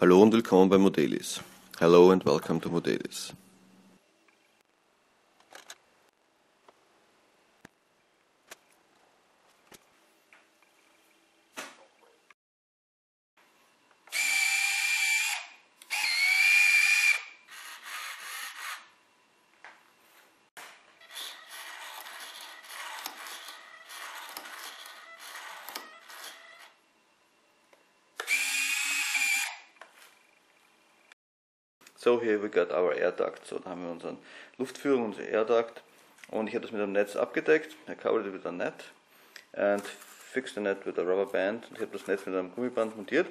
Hallo und willkommen bei Modelis. Hello and welcome to Modelis. So, here we got our air duct. So, da haben wir unseren Luftführung, unser air duct. Und ich habe das mit einem Netz abgedeckt. I covered it with a net and fixed the net with a rubber band. Und ich habe das Netz mit einem Gummiband montiert.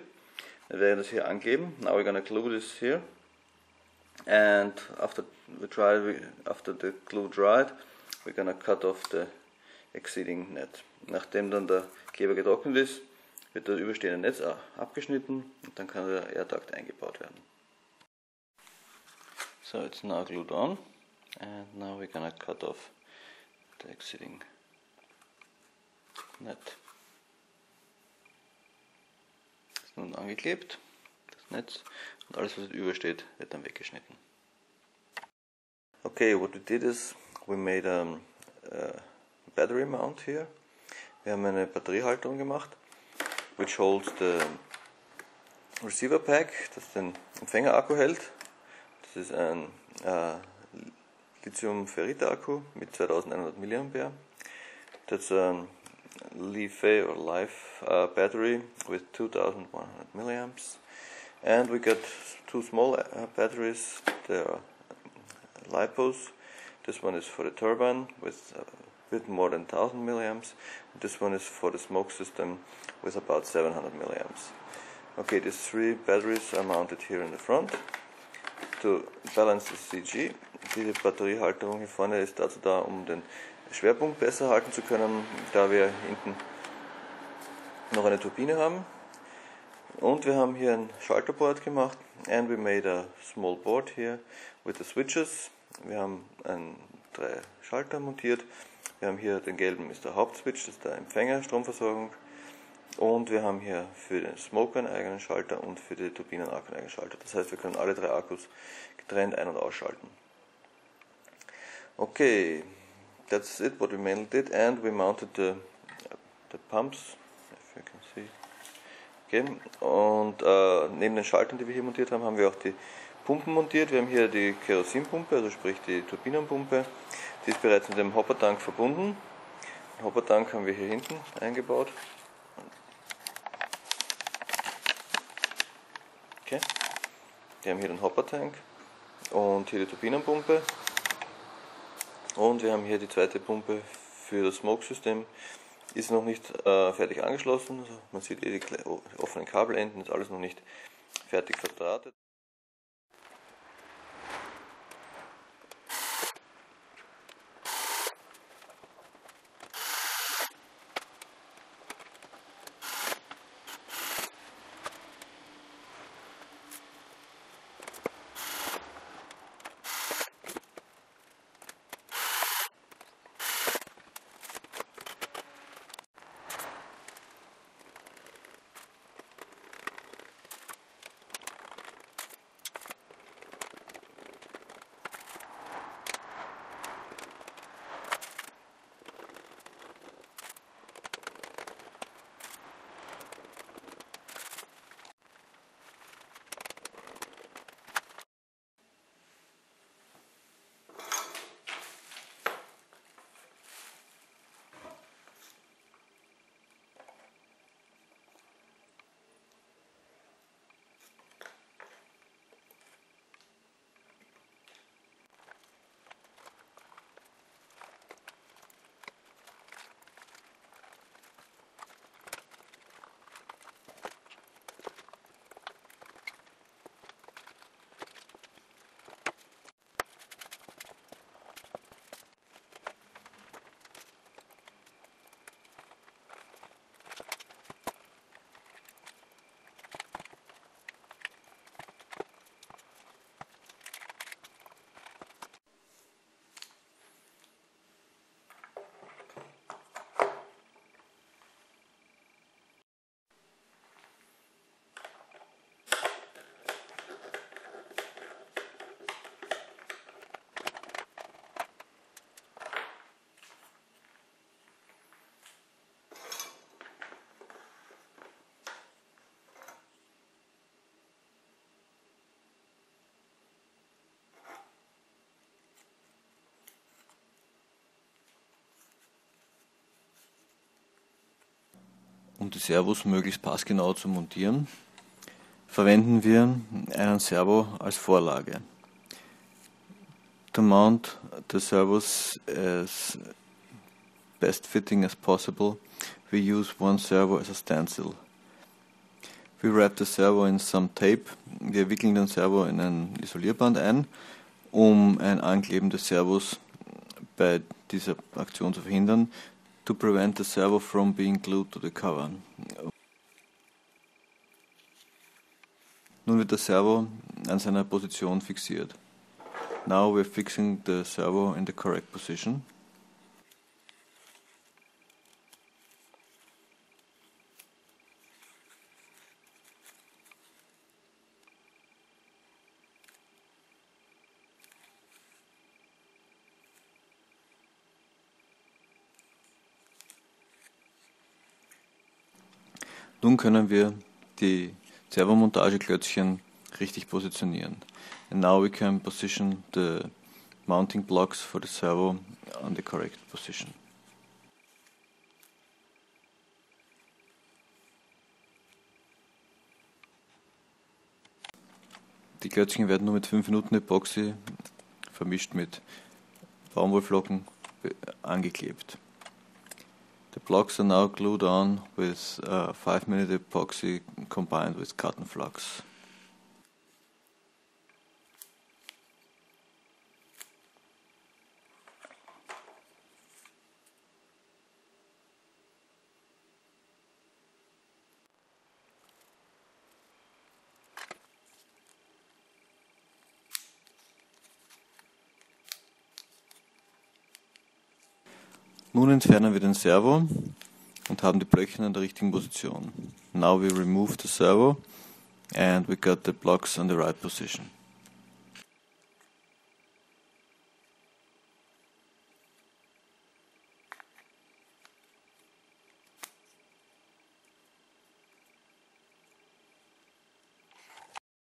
Dann werde ich das hier angeben. Now we're gonna glue this here. And after we dry, after the glue dried, we're gonna cut off the exceeding net. Nachdem dann der Kleber getrocknet ist, wird das überstehende Netz abgeschnitten und dann kann der Air Duct eingebaut werden. So it's now glued on and now we're gonna cut off the exiting net. Ist nun angeklebt, das Netz, und alles was übersteht, wird dann weggeschnitten. Okay, what we did is we made a, a battery mount here. Wir haben eine Batteriehalterung gemacht, which holds the receiver pack, das den Empfängerakku hält das ist ein äh, Lithium-Ferrit-Akku mit 2100 mAh. That's a Li-Fe or Life uh, battery with 2100 milliamps. And we got two small uh, batteries. They are LiPos. This one is for the turbine with a bit more than 1000 milliamps. This one is for the smoke system with about 700 milliamps. Okay, these three batteries are mounted here in the front to balance the CG. Diese Batteriehalterung hier vorne ist dazu da, um den Schwerpunkt besser halten zu können, da wir hinten noch eine Turbine haben. Und wir haben hier ein Schalterboard gemacht and we made a small board here with the switches. Wir haben ein, drei Schalter montiert. Wir haben hier den gelben ist der Hauptswitch, das ist der Empfänger, Stromversorgung. Und wir haben hier für den Smoker einen eigenen Schalter und für die Turbinenakku einen eigenen Schalter. Das heißt, wir können alle drei Akkus getrennt ein- und ausschalten. Okay, that's it what we mainly did and we mounted the, the pumps, if you can see. Okay. Und äh, neben den Schaltern, die wir hier montiert haben, haben wir auch die Pumpen montiert. Wir haben hier die Kerosinpumpe, also sprich die Turbinenpumpe. Die ist bereits mit dem Hoppertank verbunden. Den Hoppertank haben wir hier hinten eingebaut. Okay. Wir haben hier den Hoppertank und hier die Turbinenpumpe. Und wir haben hier die zweite Pumpe für das Smoke-System. Ist noch nicht äh, fertig angeschlossen. Also man sieht eh die offenen Kabelenden, ist alles noch nicht fertig verdrahtet. Um die Servos möglichst passgenau zu montieren, verwenden wir einen Servo als Vorlage. To mount the servos as best fitting as possible, we use one servo as a stencil. We wrap the servo in some tape. Wir wickeln den Servo in ein Isolierband ein, um ein Ankleben des Servos bei dieser Aktion zu verhindern, to prevent the servo from being glued to the cover. Nun wird der Servo an seiner Position fixiert. Now we're fixing the servo in the correct position. Nun können wir die Servomontageklötzchen richtig positionieren. And now we can position the mounting blocks for the servo on the correct position. Die Klötzchen werden nur mit 5 Minuten Epoxy vermischt mit Baumwollflocken angeklebt. The blocks are now glued on with uh, 5 minute epoxy combined with cotton flux. Nun entfernen wir den Servo und haben die Blöcke in der richtigen Position. Now we remove the servo and we got the blocks on the right position.